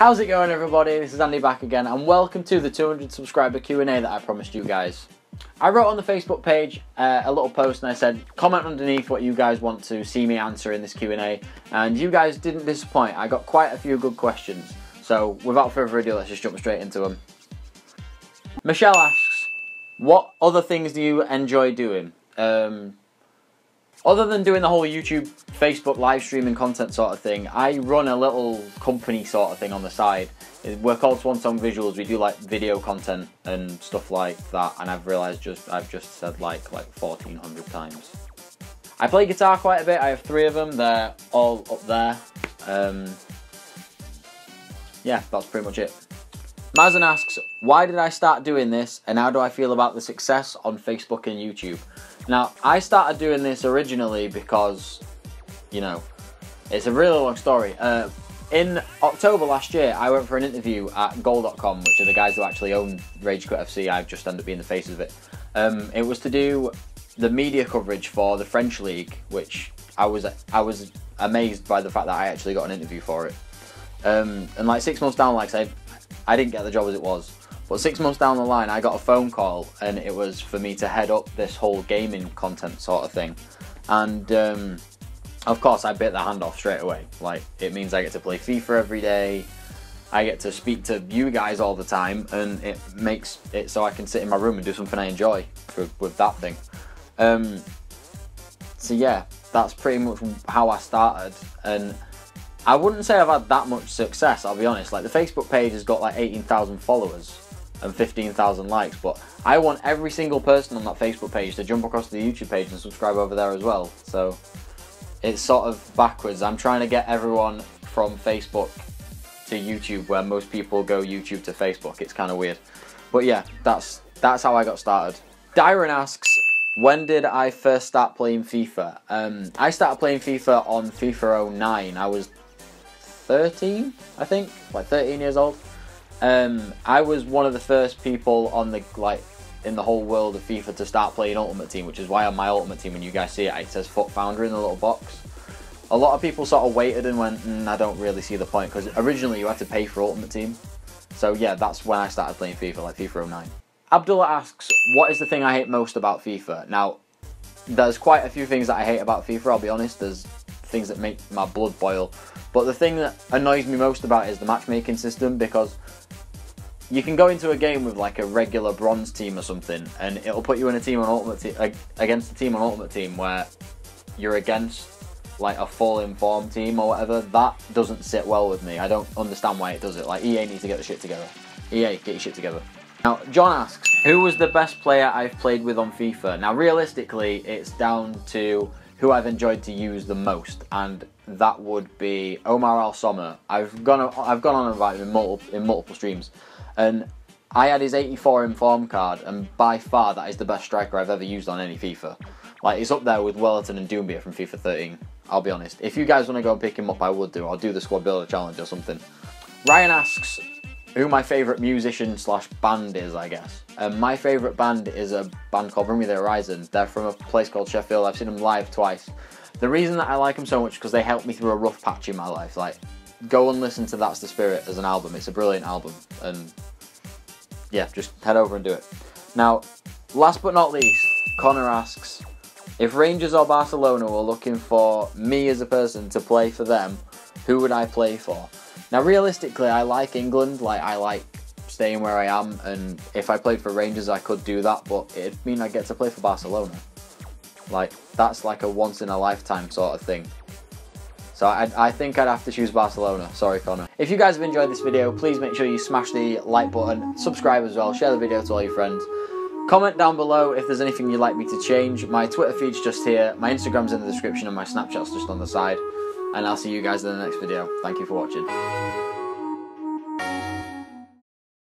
How's it going everybody? This is Andy back again and welcome to the 200 subscriber Q&A that I promised you guys. I wrote on the Facebook page uh, a little post and I said comment underneath what you guys want to see me answer in this Q&A and you guys didn't disappoint. I got quite a few good questions. So without further ado let's just jump straight into them. Michelle asks, what other things do you enjoy doing? Um, other than doing the whole YouTube, Facebook live streaming content sort of thing, I run a little company sort of thing on the side. We're called Swan Song Visuals. We do like video content and stuff like that. And I've realised just I've just said like like 1400 times. I play guitar quite a bit. I have three of them. They're all up there. Um, yeah, that's pretty much it. Mazen asks, why did I start doing this and how do I feel about the success on Facebook and YouTube? Now, I started doing this originally because, you know, it's a really long story. Uh, in October last year, I went for an interview at Goal.com, which are the guys who actually own Rage Quit FC. I've just ended up being the face of it. Um, it was to do the media coverage for the French league, which I was I was amazed by the fact that I actually got an interview for it. Um, and like six months down, like I said, I didn't get the job as it was. But six months down the line, I got a phone call, and it was for me to head up this whole gaming content sort of thing. And um, of course, I bit the hand off straight away. Like, it means I get to play FIFA every day. I get to speak to you guys all the time, and it makes it so I can sit in my room and do something I enjoy with that thing. Um, so yeah, that's pretty much how I started, and I wouldn't say I've had that much success. I'll be honest. Like the Facebook page has got like 18,000 followers, and 15,000 likes, but I want every single person on that Facebook page to jump across to the YouTube page and subscribe over there as well. So it's sort of backwards. I'm trying to get everyone from Facebook to YouTube where most people go YouTube to Facebook. It's kind of weird. But yeah, that's that's how I got started. Dyron asks, when did I first start playing FIFA? Um, I started playing FIFA on FIFA 09. I was 13, I think, like 13 years old. Um, I was one of the first people on the like in the whole world of FIFA to start playing Ultimate Team, which is why on my Ultimate Team, when you guys see it, it says FUT Founder in the little box. A lot of people sort of waited and went, mm, I don't really see the point, because originally you had to pay for Ultimate Team. So yeah, that's when I started playing FIFA, like FIFA 09. Abdullah asks, what is the thing I hate most about FIFA? Now, there's quite a few things that I hate about FIFA, I'll be honest. There's things that make my blood boil. But the thing that annoys me most about is the matchmaking system, because you can go into a game with like a regular bronze team or something, and it'll put you in a team on ultimate team against a team on ultimate team where you're against like a full informed team or whatever. That doesn't sit well with me. I don't understand why it does it. Like EA needs to get the shit together. EA, get your shit together. Now, John asks, who was the best player I've played with on FIFA? Now, realistically, it's down to who I've enjoyed to use the most, and that would be Omar Al Somah. I've gone, I've gone on about him in multiple, in multiple streams. And I had his 84 inform card, and by far that is the best striker I've ever used on any FIFA. Like, he's up there with Wellington and Doumbia from FIFA 13. I'll be honest. If you guys want to go and pick him up, I would do. I'll do the squad builder challenge or something. Ryan asks who my favourite musician slash band is, I guess. Um, my favourite band is a band called Bring Me The Horizon. They're from a place called Sheffield. I've seen them live twice. The reason that I like them so much because they helped me through a rough patch in my life. Like, go and listen to That's the Spirit as an album. It's a brilliant album. And yeah, just head over and do it. Now, last but not least, Connor asks if Rangers or Barcelona were looking for me as a person to play for them, who would I play for? Now, realistically, I like England. Like, I like staying where I am, and if I played for Rangers, I could do that, but it'd mean I'd get to play for Barcelona. Like, that's like a once in a lifetime sort of thing. So I, I, think I'd have to choose Barcelona. Sorry, Connor. If you guys have enjoyed this video, please make sure you smash the like button, subscribe as well, share the video to all your friends. Comment down below if there's anything you'd like me to change. My Twitter feed's just here, my Instagram's in the description, and my Snapchat's just on the side. And I'll see you guys in the next video. Thank you for watching.